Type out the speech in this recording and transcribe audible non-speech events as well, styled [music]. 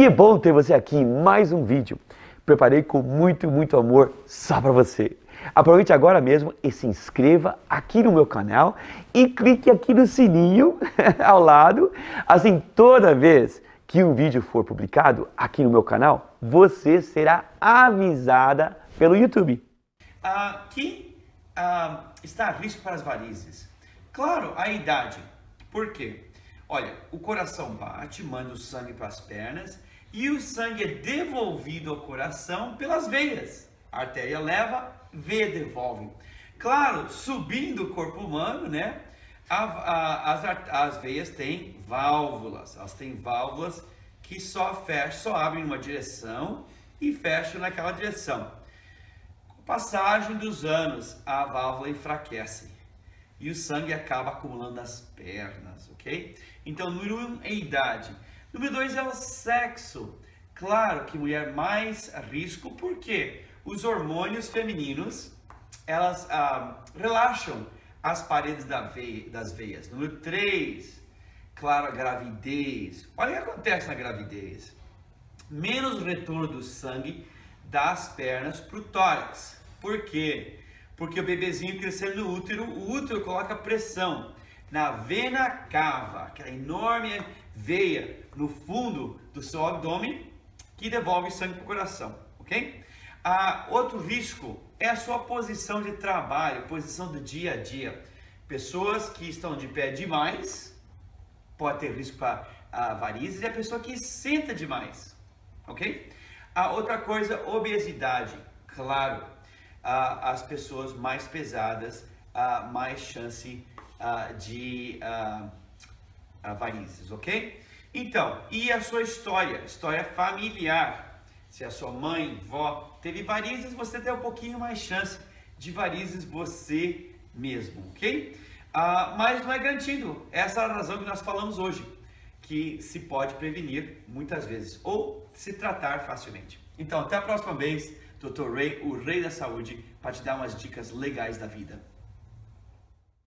Que bom ter você aqui em mais um vídeo. Preparei com muito, muito amor só para você. Aproveite agora mesmo e se inscreva aqui no meu canal e clique aqui no sininho [laughs] ao lado. Assim, toda vez que um vídeo for publicado aqui no meu canal, você será avisada pelo YouTube. Ah, que ah, está a risco para as varizes? Claro, a idade. Por quê? Olha, o coração bate, manda o sangue para as pernas e o sangue é devolvido ao coração pelas veias. A artéria leva, veia devolve. Claro, subindo o corpo humano, né? A, a, as, as veias têm válvulas, elas têm válvulas que só fecham, só abrem numa direção e fecham naquela direção. Com a passagem dos anos, a válvula enfraquece e o sangue acaba acumulando nas pernas, ok? Então, número um é idade. Número dois é o sexo. Claro que mulher mais risco, porque os hormônios femininos elas ah, relaxam as paredes da veia, das veias. Número 3, claro, a gravidez. Olha o que acontece na gravidez. Menos retorno do sangue das pernas para o tórax. Por quê? Porque o bebezinho crescendo no útero, o útero coloca pressão na vena cava, aquela enorme veia no fundo do seu abdômen que devolve sangue para o coração, ok? Ah, outro risco é a sua posição de trabalho, posição do dia a dia. Pessoas que estão de pé demais pode ter risco para ah, varizes e a pessoa que senta demais, ok? A outra coisa, obesidade. Claro, ah, as pessoas mais pesadas, ah, mais chance uh, de varizes, ok? Então, e a sua história? História familiar. Se a sua mãe, vó teve varizes, você tem um pouquinho mais chance de varizes você mesmo, ok? Uh, mas não é garantido. Essa é a razão que nós falamos hoje, que se pode prevenir muitas vezes ou se tratar facilmente. Então, até a próxima vez, Dr. Ray, o rei da saúde, para te dar umas dicas legais da vida.